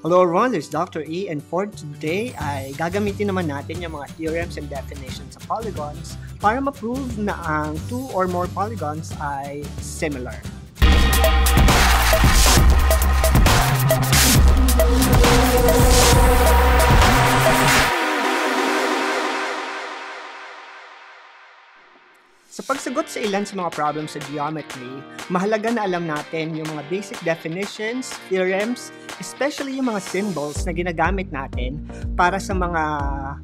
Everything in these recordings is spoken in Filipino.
Hello everyone, this is Dr. E and for today ay gagamitin naman natin yung mga theorems and definitions sa polygons para ma-prove na ang two or more polygons ay similar. Sa pagsagot sa ilan sa mga problems sa geometry, mahalaga na alam natin yung mga basic definitions, theorems, especially yung mga symbols na ginagamit natin para sa mga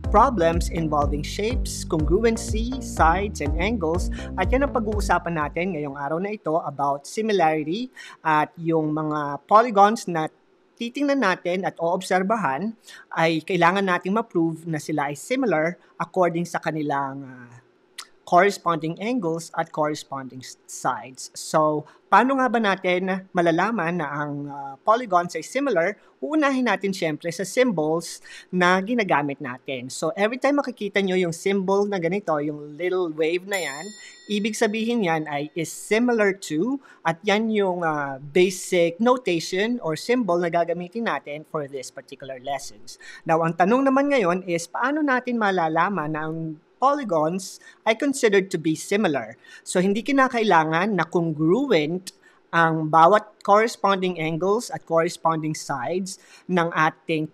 problems involving shapes, congruency, sides, and angles. At yan ang pag-uusapan natin ngayong araw na ito about similarity at yung mga polygons na titingnan natin at oobserbahan ay kailangan nating ma-prove na sila ay similar according sa kanilang uh, corresponding angles at corresponding sides. So, paano nga ba natin malalaman na ang uh, polygons ay similar? Uunahin natin syempre sa symbols na ginagamit natin. So, every time makikita nyo yung symbol na ganito, yung little wave na yan, ibig sabihin yan ay is similar to at yan yung uh, basic notation or symbol na gagamitin natin for this particular lessons. Now, ang tanong naman ngayon is paano natin malalaman na ang polygons ay considered to be similar. So, hindi kinakailangan na congruent ang bawat corresponding angles at corresponding sides ng ating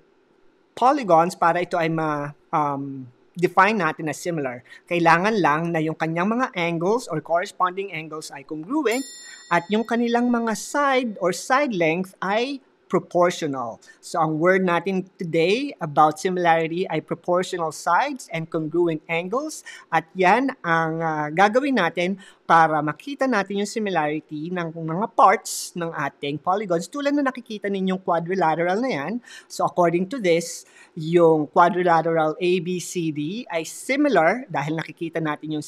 polygons para ito ay ma um, define natin as similar. Kailangan lang na yung kanyang mga angles or corresponding angles ay congruent at yung kanilang mga side or side length ay proportional. So ang word natin today about similarity ay proportional sides and congruent angles at yan ang uh, gagawin natin para makita natin yung similarity ng mga parts ng ating polygons tulad na nakikita ninyong quadrilateral na yan. So according to this, yung quadrilateral ABCD ay similar dahil nakikita natin yung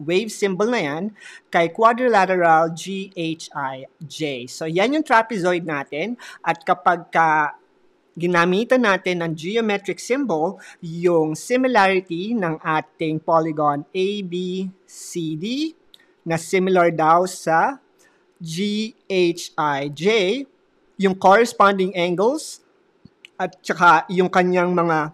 wave symbol na yan kay quadrilateral GHIJ. So yan yung trapezoid natin at kapag ka ginamitan natin ng geometric symbol, yung similarity ng ating polygon ABCD na similar daw sa GHIJ, yung corresponding angles at saka yung kanyang mga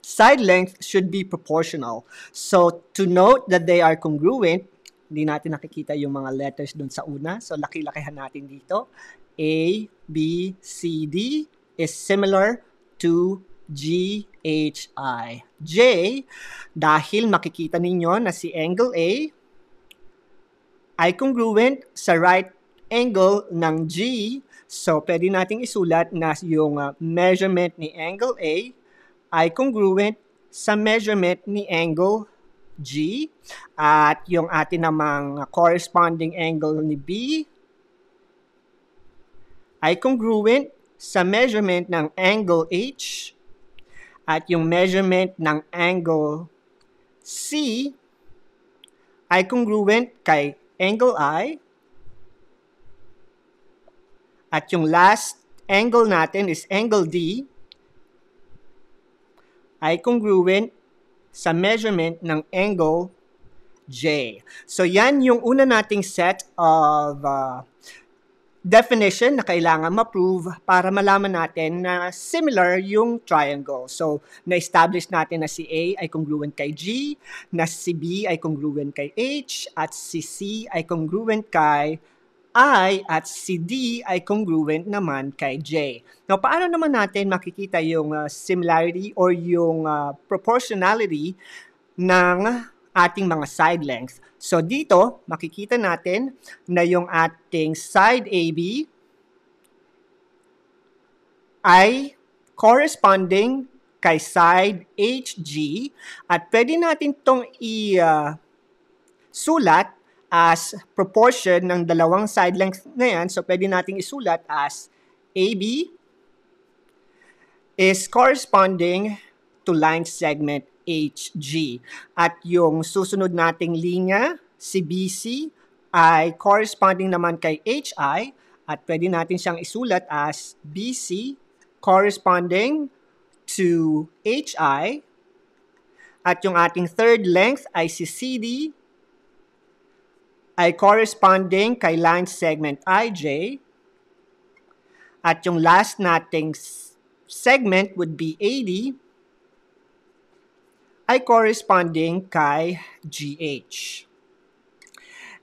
side length should be proportional. So, to note that they are congruent, hindi natin nakikita yung mga letters dun sa una. So, laki-lakihan natin dito. A, B, C, D is similar to G, H, I. J, dahil makikita ninyo na si angle A ay congruent sa right angle ng G, so pwede nating isulat na yung uh, measurement ni angle A ay congruent sa measurement ni angle G at yung atin namang corresponding angle ni B ay congruent sa measurement ng angle H at yung measurement ng angle C ay congruent kay angle I at yung last angle natin is angle D ay congruent sa measurement ng angle J. So yan yung una nating set of uh, definition na kailangan ma-prove para malaman natin na similar yung triangle. So, na-establish natin na si A ay congruent kay G, na si B ay congruent kay H, at si C ay congruent kay I at si D ay congruent naman kay J. Now, paano naman natin makikita yung uh, similarity or yung uh, proportionality ng ating mga side length? So, dito, makikita natin na yung ating side AB ay corresponding kay side HG at pwede natin itong i-sulat uh, as proportion ng dalawang side length na yan. So, pwede nating isulat as AB is corresponding to line segment HG. At yung susunod nating linya, si BC, ay corresponding naman kay HI at pwede natin siyang isulat as BC corresponding to HI at yung ating third length ay si CD ay corresponding kay line segment IJ. At yung last nating segment would be 80 ay corresponding kay GH.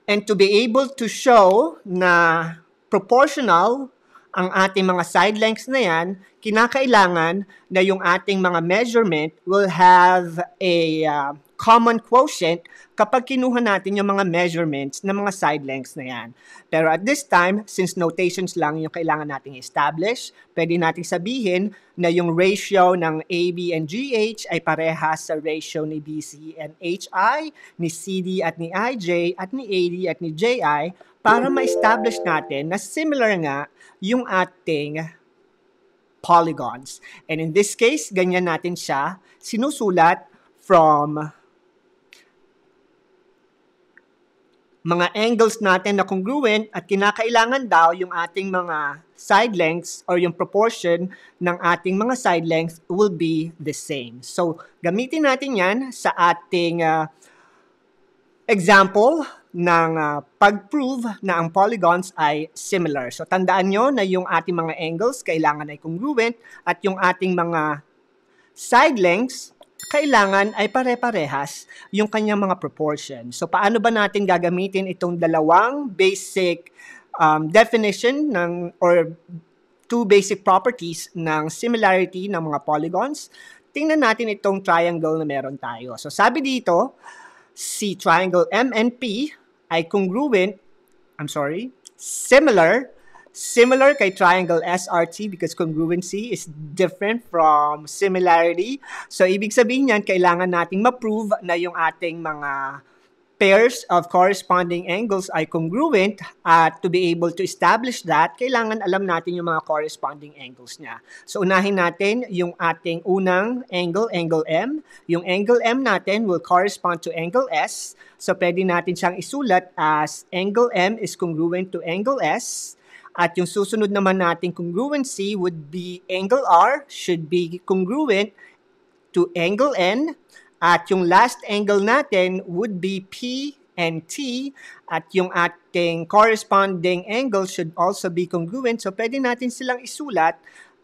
And to be able to show na proportional ang ating mga side lengths na yan, kinakailangan na yung ating mga measurement will have a uh, common quotient kapag kinuha natin yung mga measurements ng mga side lengths na yan. Pero at this time, since notations lang yung kailangan nating establish, pwede nating sabihin na yung ratio ng AB and GH ay parehas sa ratio ni BC and HI, ni CD at ni IJ, at ni AD at ni JI para ma-establish natin na similar nga yung ating polygons. And in this case, ganyan natin siya sinusulat from mga angles natin na congruent at kinakailangan daw yung ating mga side lengths or yung proportion ng ating mga side lengths will be the same. So, gamitin natin yan sa ating uh, example ng uh, pag-prove na ang polygons ay similar. So, tandaan nyo na yung ating mga angles kailangan ay congruent at yung ating mga side lengths kailangan ay pare-parehas yung kanyang mga proportion. So, paano ba natin gagamitin itong dalawang basic um, definition ng or two basic properties ng similarity ng mga polygons? Tingnan natin itong triangle na meron tayo. So, sabi dito, si triangle MNP ay congruent, I'm sorry, similar similar kay triangle SRT because congruency is different from similarity. So, ibig sabihin yan, kailangan nating ma-prove na yung ating mga pairs of corresponding angles ay congruent at to be able to establish that, kailangan alam natin yung mga corresponding angles niya. So, unahin natin yung ating unang angle, angle M. Yung angle M natin will correspond to angle S. So, pwede natin siyang isulat as angle M is congruent to angle S. At yung susunod naman nating congruency would be angle R should be congruent to angle N. At yung last angle natin would be P and T. At yung ating corresponding angle should also be congruent. So pwede natin silang isulat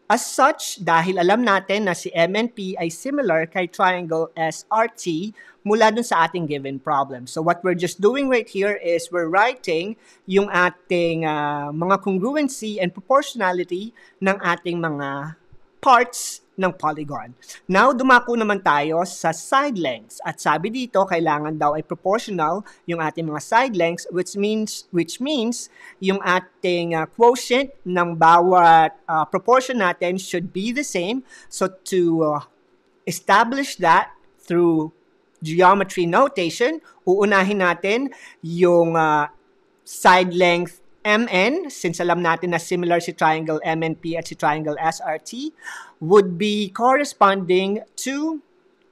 As such, dahil alam natin na si MNP ay similar kay triangle SRT mula dun sa ating given problem. So what we're just doing right here is we're writing yung ating uh, mga congruency and proportionality ng ating mga parts ng polygon. Now, dumako naman tayo sa side lengths. At sabi dito, kailangan daw ay proportional yung ating mga side lengths, which means, which means yung ating uh, quotient ng bawat uh, proportion natin should be the same. So, to uh, establish that through geometry notation, uunahin natin yung uh, side length MN, since alam natin na similar si triangle MNP at si triangle SRT, would be corresponding to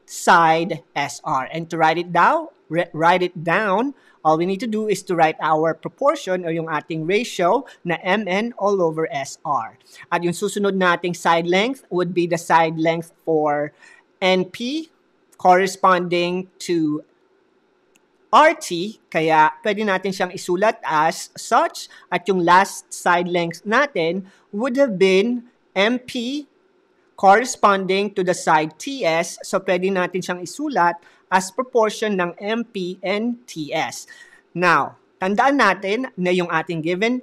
side SR. And to write it down, write it down, all we need to do is to write our proportion or yung ating ratio na MN all over SR. At yung susunod nating side length would be the side length for NP corresponding to RT, kaya pwede natin siyang isulat as such at yung last side length natin would have been MP corresponding to the side TS. So pwede natin siyang isulat as proportion ng MP and TS. Now, tandaan natin na yung ating given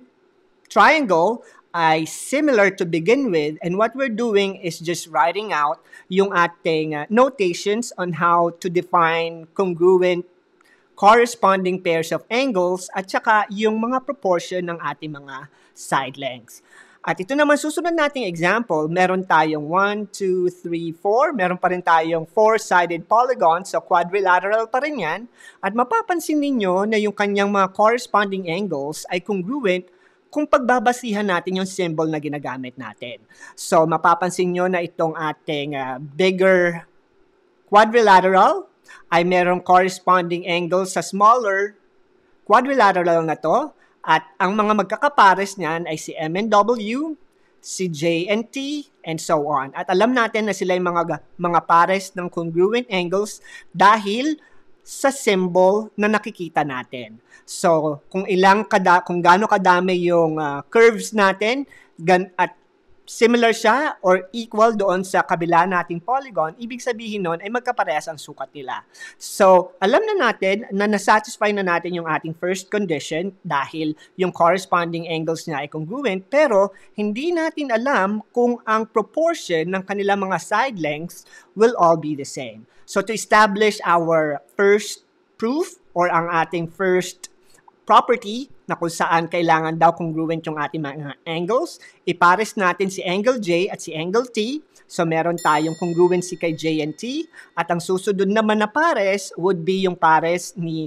triangle ay similar to begin with and what we're doing is just writing out yung ating uh, notations on how to define congruent corresponding pairs of angles at saka yung mga proportion ng ating mga side lengths. At ito naman susunod nating example, meron tayong 1, 2, 3, 4. Meron pa rin tayong four-sided polygon, so quadrilateral pa rin yan. At mapapansin ninyo na yung kanyang mga corresponding angles ay congruent kung pagbabasihan natin yung symbol na ginagamit natin. So mapapansin nyo na itong ating uh, bigger quadrilateral ay merong corresponding angle sa smaller quadrilateral na to at ang mga magkakapares niyan ay si M and W, si J and and so on. At alam natin na sila yung mga, mga pares ng congruent angles dahil sa symbol na nakikita natin. So, kung ilang kada kung gaano kadami yung uh, curves natin gan, at similar siya or equal doon sa kabila nating polygon, ibig sabihin nun ay magkaparehas ang sukat nila. So, alam na natin na nasatisfy na natin yung ating first condition dahil yung corresponding angles niya ay congruent, pero hindi natin alam kung ang proportion ng kanilang mga side lengths will all be the same. So, to establish our first proof or ang ating first property na kung saan kailangan daw congruent yung ating mga angles. Ipares natin si angle J at si angle T. So meron tayong congruency kay J and T. At ang susunod naman na pares would be yung pares ni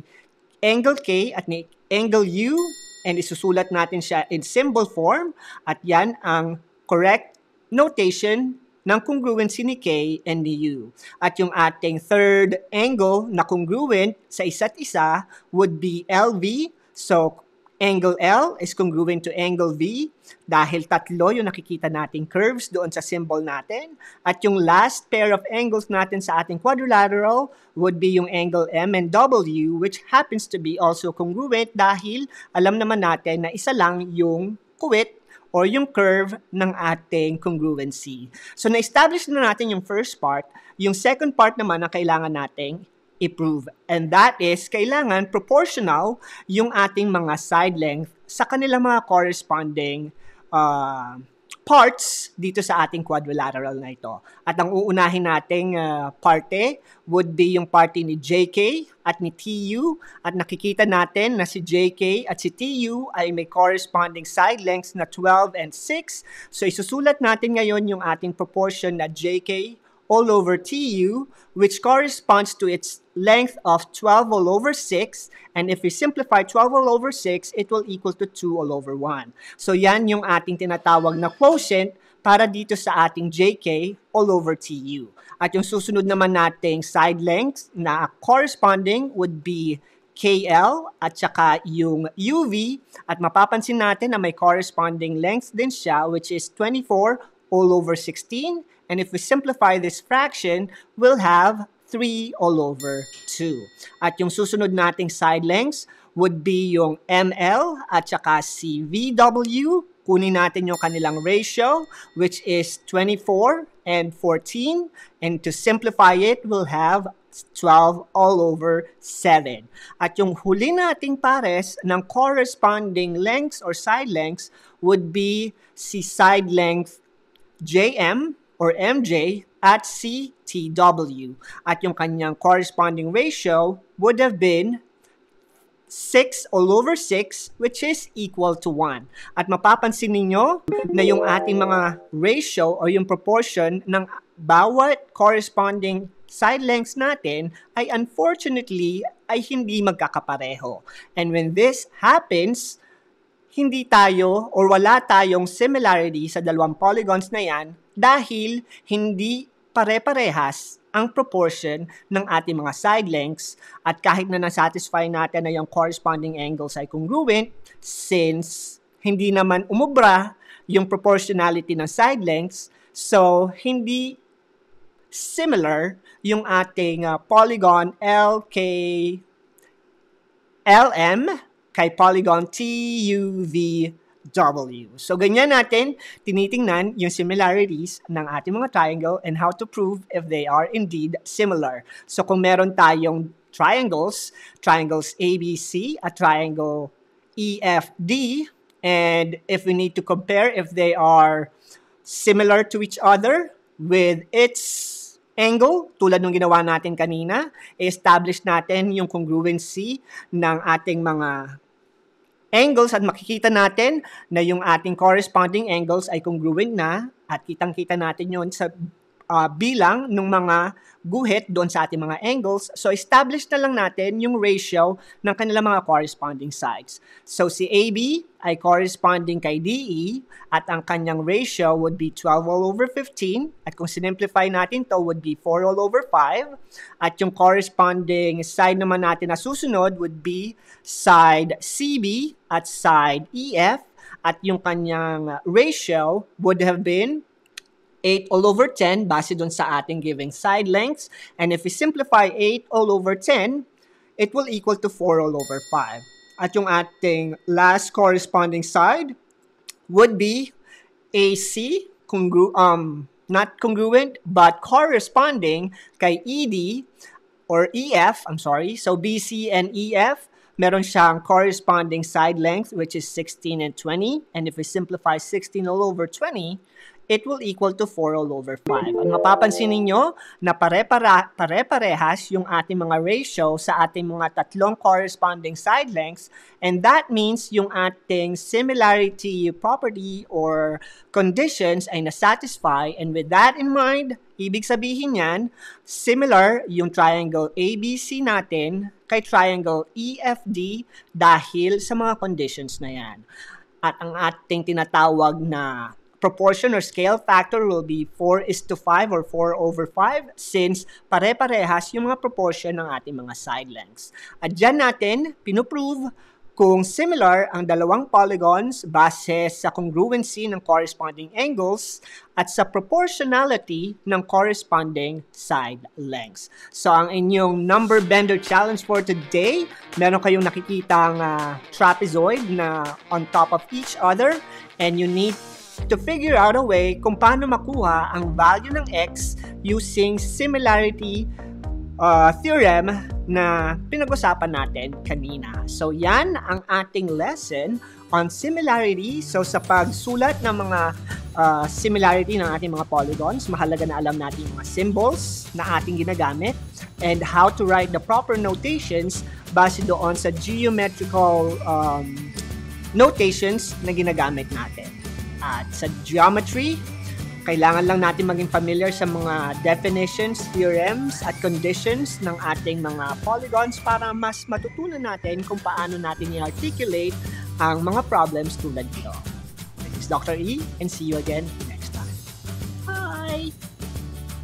angle K at ni angle U. And isusulat natin siya in symbol form. At yan ang correct notation ng congruency ni K and ni U. At yung ating third angle na congruent sa isa't isa would be LV. So, Angle L is congruent to angle V dahil tatlo yung nakikita nating curves doon sa symbol natin. At yung last pair of angles natin sa ating quadrilateral would be yung angle M and W which happens to be also congruent dahil alam naman natin na isa lang yung kuwit or yung curve ng ating congruency. So, na-establish na natin yung first part. Yung second part naman na kailangan nating i-prove. And that is, kailangan proportional yung ating mga side length sa kanilang mga corresponding uh, parts dito sa ating quadrilateral na ito. At ang uunahin nating uh, parte would be yung parte ni JK at ni TU at nakikita natin na si JK at si TU ay may corresponding side lengths na 12 and 6. So isusulat natin ngayon yung ating proportion na JK all over TU, which corresponds to its length of 12 all over 6. And if we simplify 12 all over 6, it will equal to 2 all over 1. So yan yung ating tinatawag na quotient para dito sa ating JK all over TU. At yung susunod naman nating side lengths na corresponding would be KL at saka yung UV at mapapansin natin na may corresponding length din siya which is 24 all over 16 And if we simplify this fraction, we'll have 3 all over 2. At yung susunod nating side lengths would be yung ML at saka si VW. Kunin natin yung kanilang ratio, which is 24 and 14. And to simplify it, we'll have 12 all over 7. At yung huli nating pares ng corresponding lengths or side lengths would be si side length JM or MJ at CTW. At yung kanyang corresponding ratio would have been 6 all over 6 which is equal to 1. At mapapansin ninyo na yung ating mga ratio o yung proportion ng bawat corresponding side lengths natin ay unfortunately ay hindi magkakapareho. And when this happens, hindi tayo or wala tayong similarity sa dalawang polygons na yan dahil hindi pare-parehas ang proportion ng ating mga side lengths. At kahit na nasatisfy natin na yung corresponding angles ay congruent since hindi naman umubra yung proportionality ng side lengths so hindi similar yung ating uh, polygon LK LM kay polygon TUV W. So, ganyan natin tinitingnan yung similarities ng ating mga triangle and how to prove if they are indeed similar. So, kung meron tayong triangles, triangles ABC, a triangle EFD, and if we need to compare if they are similar to each other with its angle, tulad ng ginawa natin kanina, establish natin yung congruency ng ating mga angles at makikita natin na yung ating corresponding angles ay congruent na at kitang-kita natin yon sa uh, bilang ng mga guhit doon sa ating mga angles. So, establish na lang natin yung ratio ng kanilang mga corresponding sides. So, si AB ay corresponding kay DE at ang kanyang ratio would be 12 all over 15. At kung sinimplify natin to would be 4 all over 5. At yung corresponding side naman natin na susunod would be side CB at side EF. At yung kanyang ratio would have been 8 all over 10 base dun sa ating giving side lengths. And if we simplify 8 all over 10, it will equal to 4 all over 5. At yung ating last corresponding side would be AC congru um, not congruent, but corresponding kay ED or EF, I'm sorry. So BC and EF, meron siyang corresponding side length, which is 16 and 20. And if we simplify 16 all over 20, it will equal to 4 all over 5. Ang mapapansin ninyo na pare-parehas yung ating mga ratio sa ating mga tatlong corresponding side lengths and that means yung ating similarity property or conditions ay nasatisfy and with that in mind, ibig sabihin yan, similar yung triangle ABC natin kay triangle EFD dahil sa mga conditions na yan. At ang ating tinatawag na proportion or scale factor will be 4 is to 5 or 4 over 5 since pare-parehas yung mga proportion ng ating mga side lengths. At dyan natin pinuprove kung similar ang dalawang polygons base sa congruency ng corresponding angles at sa proportionality ng corresponding side lengths. So ang inyong number bender challenge for today, meron kayong nakikitang uh, trapezoid na on top of each other and you need to figure out a way kung paano makuha ang value ng x using similarity uh, theorem na pinag-usapan natin kanina. So yan ang ating lesson on similarity. So sa pagsulat ng mga uh, similarity ng ating mga polygons, mahalaga na alam natin mga symbols na ating ginagamit and how to write the proper notations base doon sa geometrical um, notations na ginagamit natin. At sa geometry, kailangan lang natin maging familiar sa mga definitions, theorems, at conditions ng ating mga polygons para mas matutunan natin kung paano natin i-articulate ang mga problems tulad nito. This is Dr. E and see you again